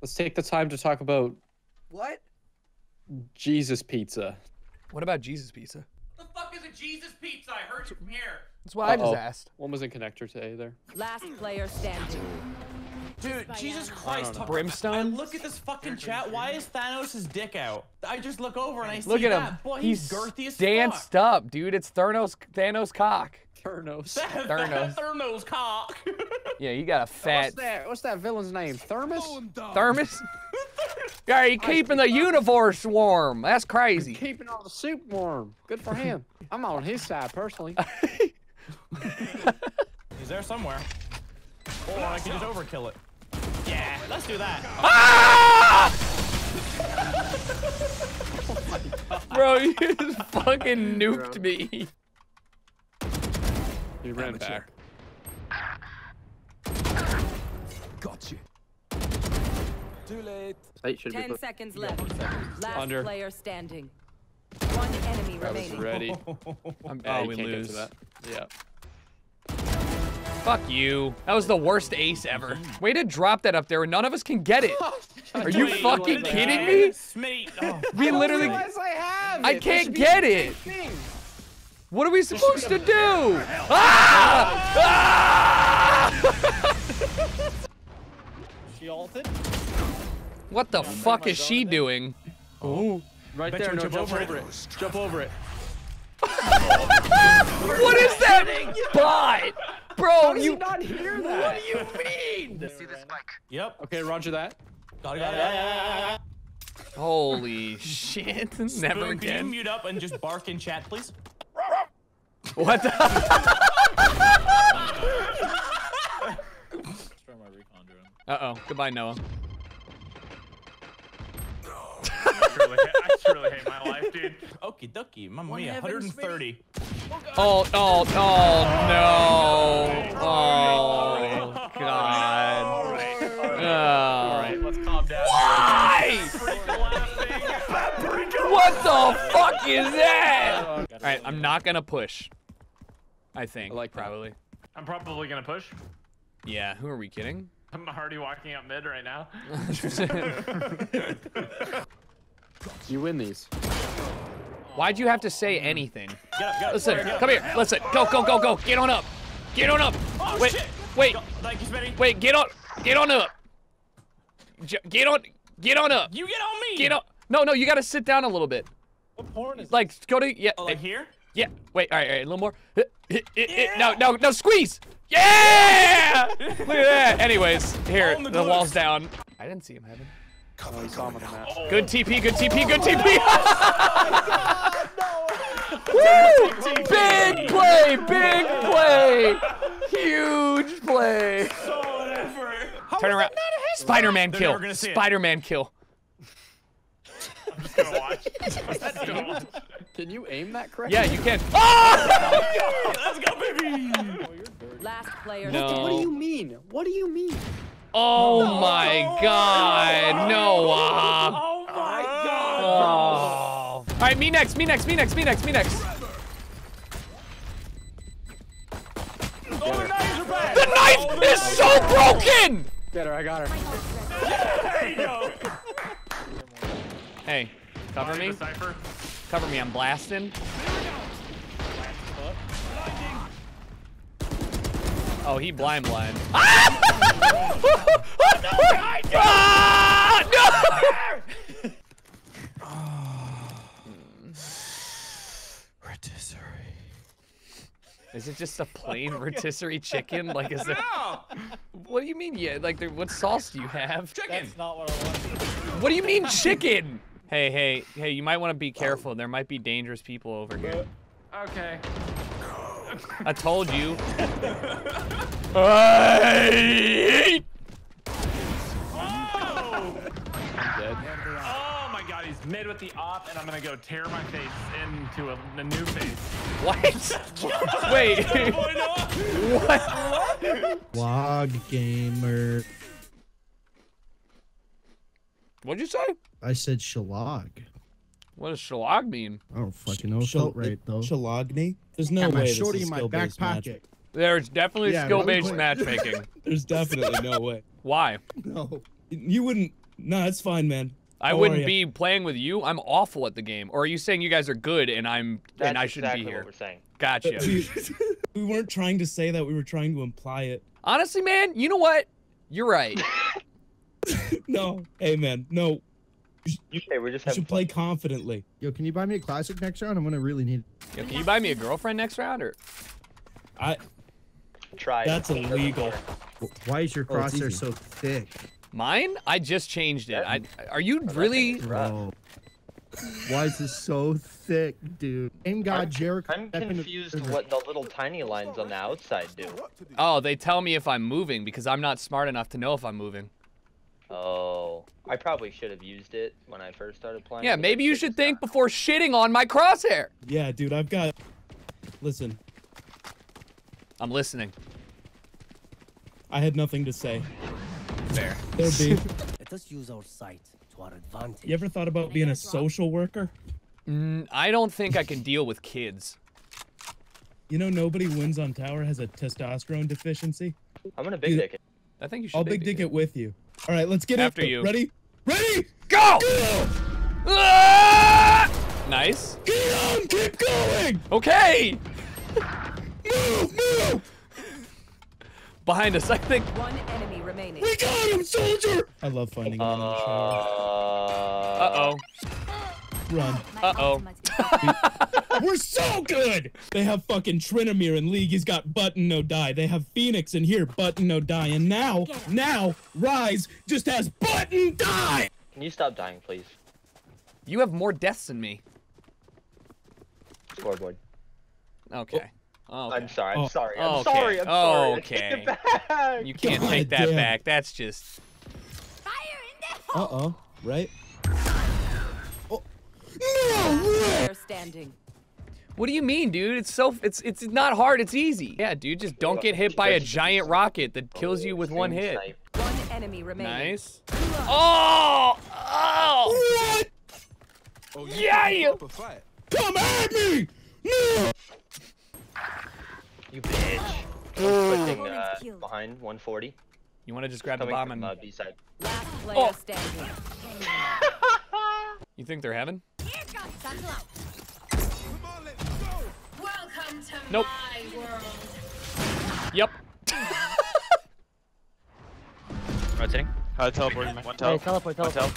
Let's take the time to talk about What? Jesus Pizza. What about Jesus Pizza? The fuck is a Jesus pizza? I heard it from here. That's why I Uh-oh. just asked. One was in connector today there. Last player standing. Dude, Jesus Christ. Tucker, Brimstone? I look at this fucking chat. Why is Thanos' dick out? I just look over and I see Look at that. him. Boy, he's he's, girthy as danced up, dude. It's Thanos Thanos cock. Thanos. fuck. Thernos. Thernos cock. Yeah, you got a fat What's that? What's that villain's name? Thermos? thermos. Yeah, you keeping the universe warm. That's crazy. Keeping all the soup warm. Good for him. I'm on his side personally. He's there somewhere. Or I can just overkill it. Yeah, let's do that. Ah! Bro, you just fucking nuked me. He ran back. Got you. Too late. Site should Ten put- seconds left. Last Under. player standing. One enemy I was remaining. ready. I'm, Yeah, oh, we can't get lose. to that. Yeah. Fuck you. That was the worst ace ever. Way to drop that up there. and None of us can get it. Are you fucking kidding me? Smitty. Oh, We literally. I have I can't get it. thing. What are we supposed to do? Ah! Ah! She ulted? What the fuck is she doing? Ooh. Right Bet there. No, jump jump over over it. it. Jump over it. What is that bot? Bro, How does you he not hear that? What do you mean? See the spike. Yep. Okay, roger that. Got it, got it, got it. Holy shit. Never Boom, Can you again. mute up and just bark in chat, please? What the Uh-oh. Goodbye, Noah. Truly, I truly hate my life, dude. Okie dokie, mamma mia, 130. Oh, oh, oh, no. Oh, God. All right, Oh. let's calm down. Why? What the fuck is that? Uh, all right, I'm not gonna push. I think. I like that. probably. I'm probably gonna push. Yeah. Who are we kidding? I'm already walking up mid right now. You win these. Why'd you have to say anything? Get up, get up. Listen, get up. come here. Listen, go, go, go, go. Get on up. Get on up. Oh, wait, shit. wait, Go- Thank you, Smitty. wait. Get on, get on up. J- Get on, get on up. You get on me. Get on. No, no, you gotta sit down a little bit. What porn is Like, go to yeah, Oh, eh, like here? yeah. Wait, all right, all right, a little more. Hit, hit, hit, hit. No, no, no, squeeze. Yeah! Look at that. Anyways, here, the the wall's down. I didn't see him heaven. Oh, you saw him on the map. Good TP, good TP, good TP. Woo! Big play, big play. Huge play. Turn around. Spider-Man kill. never gonna see it. Spider-Man kill. I'm just gonna watch. I'm just gonna watch. Can you aim that correctly? Yeah, you can. Ah! Let's go, baby. Last player No. standing. What do you mean? What do you mean? Oh, uh-huh. oh my God, Noah. Oh my god. Oh. All right, me next, me next, me next, me next, me next. Oh, the knives are back. The knife oh, is so broken. Get her, I got her. There you go. Hey, cover me, cover me. I'm blasting. Oh, he blind blind. Ah! no! Is it just a plain rotisserie chicken? Like, is it? What do you mean? Yeah, like, what sauce do you have? Chicken. What do you mean chicken? Hey, hey, hey! You might want to be careful. There might be dangerous people over here. Okay. I told you. Hey! Oh. Oh my god, he's mid with the op, and I'm gonna go tear my face into a, a new face. What? Wait. Boy, what? Log gamer. What'd you say? I said shalag. What does shalag mean? I don't fucking know. It felt right though. Shalagni? There's no Got my way this shorty is in my back skill-based match. pocket. There's definitely Yeah, skill-based matchmaking. There's definitely no way. Why? No. You wouldn't No, it's fine, man. I How wouldn't be playing with you. I'm awful at the game. Or are you saying you guys are good and I'm That's and I shouldn't exactly be here? what we're saying. Gotcha. We, we weren't trying to say that. We were trying to imply it. Honestly, man, you know what? You're right. No, hey, man. No, Okay, we're just you having should play confidently. Yo, can you buy me a classic next round? I'm gonna really need. It. Yo, can you buy me a girlfriend next round or? I. fun. Try. it. That's illegal. Why is your Oh, crosshair easy. so thick? Mine? I just changed it. I, are you oh, really? Bro. Why is this so thick, dude? Aim God, Jericho. I'm confused what the little tiny lines on the outside do. Oh, they tell me if I'm moving because I'm not smart enough to know if I'm moving. Oh, I probably should have used it when I first started playing. Yeah, maybe you should should think before shitting on my crosshair. Yeah, dude. I've got. Listen, I'm listening. I had nothing to say. Fair. There be. Let us use our sight to our advantage. You ever thought about being a social worker? Mm, I don't think I can deal with kids. You know, nobody wins on tower has a testosterone deficiency. I'm gonna big Dude, dick it. I think you should. I'll big dick it with you. All right, let's get After it. you. Ready? Ready? Go! Ah! Nice. Get on! Keep going! Okay. Move! Move! Behind us, I think. One enemy remaining. We got him, soldier! I love finding him in the shower. Uh. Uh oh. Run. Uh oh. We're so good! They have fucking Tryndamere in League. He's got Button No Die. They have Phoenix in here, Button No Die. And now, now, Raze just has Button Die! Can you stop dying, please? You have more deaths than me. Scoreboard. Okay. Oh. Oh, okay. I'm sorry. I'm Oh. sorry. I'm oh, Okay, sorry. I'm sorry. I take okay. it back. You can't God take that damn. back. That's just. Fire in the hole. Uh-oh. Right? Oh. No way! Player standing. What do you mean, dude? It's so. It's it's not hard. It's easy. Yeah, dude. Just don't get hit by a giant rocket that kills you with one hit. One enemy remaining. Nice. Oh! Oh! What? Oh, Yeah! Come at me! No! You bitch. Pushing uh, behind 140. You want to just grab the bomb from and uh, B side. Last player Oh. standing. you think they're heaven? Welcome to Nope. my world. Yep. Rotating. Uh, teleporting. One tel. teleport, One tel.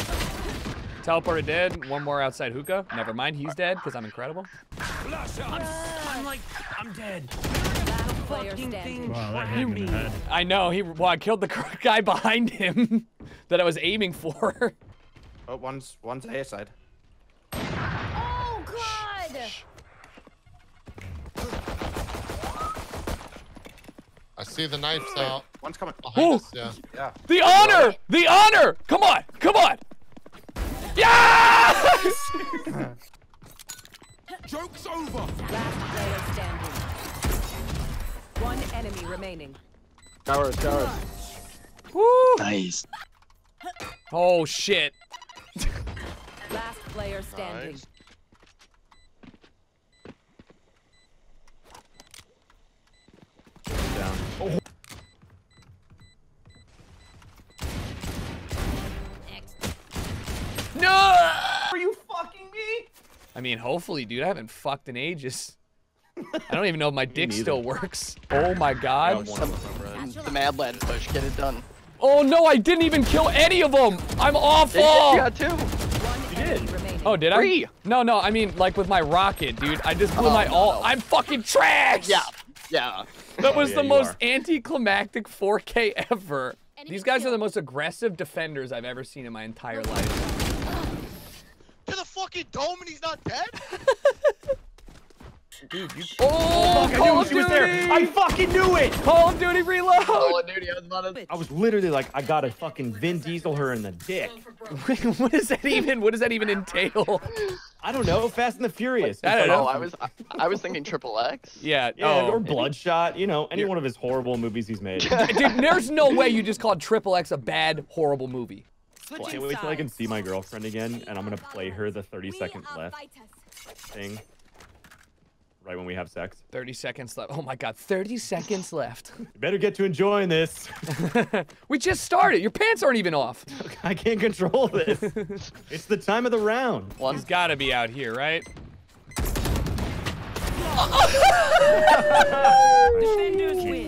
Teleported dead. One more outside hookah. Never mind. He's dead because I'm incredible. I'm like, I'm dead. Last Fucking standing. thing. Wow, that hit hit me head. I know. He. Well, I killed the guy behind him that I was aiming for. Oh, one's one's A side. Oh God! I see the knives out One's coming. behind Ooh. us. Yeah. Yeah. The honor! The honor! Come on! Come on! Yes! Joke's over! Last player standing. One enemy remaining. Towers, towers. Woo! Nice. Oh shit! Last player standing. Nice. Down. No! Are you fucking me? I mean, hopefully, dude. I haven't fucked in ages. I don't even know if my dick still works. Oh my god. The Mad Lad push. Get it done. Oh no, I didn't even kill any of them. I'm awful. You got two. One enemy remaining. Oh, did I? Three. No, no. I mean, like with my rocket, dude. I just blew oh, my Oh, all. I'm fucking trash. Yeah. Yeah. That was yeah, the most are. anticlimactic 4K ever. Enemy These guys are the most aggressive defenders I've ever seen in my entire life. To the fucking dome and he's not dead? Dude, you. Oh, Fuck, I Call knew of she was there. Duty! I fucking knew it. Call of Duty Reload! Call of Duty. I was about to. I was literally like, I gotta fucking Vin Diesel her in the dick. what does that even? What does that even entail? I don't know. Fast and the Furious. I don't know. I was. I, I was thinking triple X. Yeah. Yeah, oh. or Bloodshot. You know, any You're- one of his horrible movies he's made. Dude, there's no way you just called Triple X a bad, horrible movie. Can't wait till I can see my girlfriend again, and I'm gonna play her the 30 second left thing. right when we have sex. 30 seconds left. Oh my god, 30 seconds left. You better get to enjoying this. we just started. Your pants aren't even off. I can't control this. it's the time of the round. He's got to be out here, right?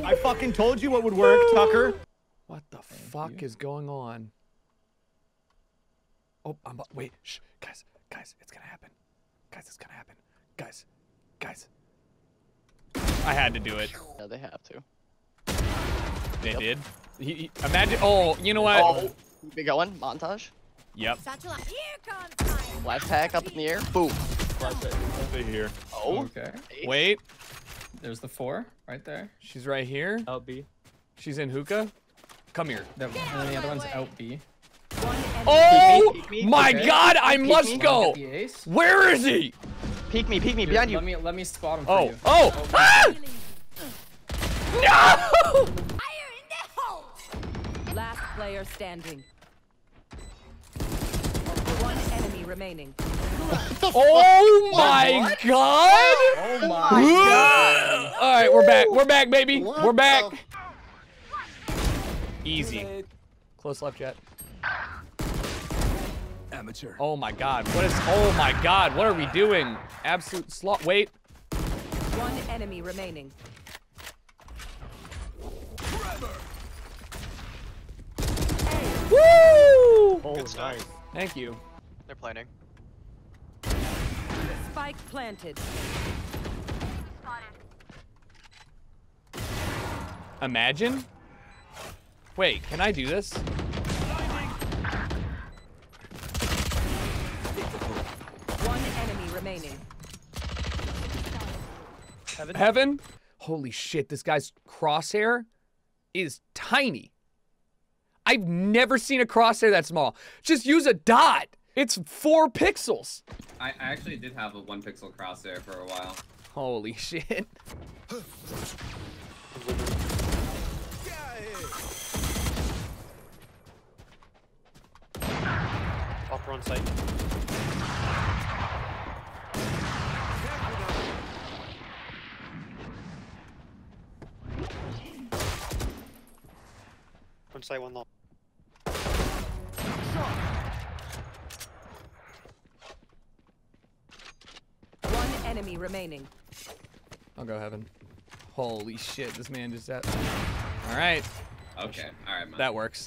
I fucking told you what would work, Tucker. What the fuck is going on? Oh, I'm wait, shh, guys, guys, it's gonna happen. Guys, it's gonna happen. Guys, guys. I had to do it. Yeah, they have to. They did. He, he- imagine. Oh, you know what? Oh, we going montage. Yep. Last pack up in the air. Boom. Over here. Oh. Okay. Wait, There's the four right there. she's right here. Out B. She's in hookah. Come here. The, and then the other one's out B. One enemy. Oh peek me. my Okay. God! I Peek must me. go. Get the ace. Where is he? Peek me, peek me, Here, behind you. Let me let me spot him for Oh, you. oh! Ah! No! Last player standing. One enemy remaining. Oh my God! Oh my god! All right, we're back. We're back, baby. What we're back. the Easy. Close left jet. Amateur. Oh my God. What is? Oh my God. What are we doing? Absolute slot. Wait. One enemy remaining. Woo! Oh, nice. Thank you. They're planning. Spike planted. Imagine. Wait, can I do this? One enemy remaining. Heaven? Holy shit, this guy's crosshair is tiny. I've never seen a crosshair that small. Just use a dot. It's four pixels. I, I actually did have a one pixel crosshair for a while. Holy shit. Upper on site. On site one long. One enemy remaining. I'll go heaven. Holy shit, this man just that. All right, Okay, all right, man. that works.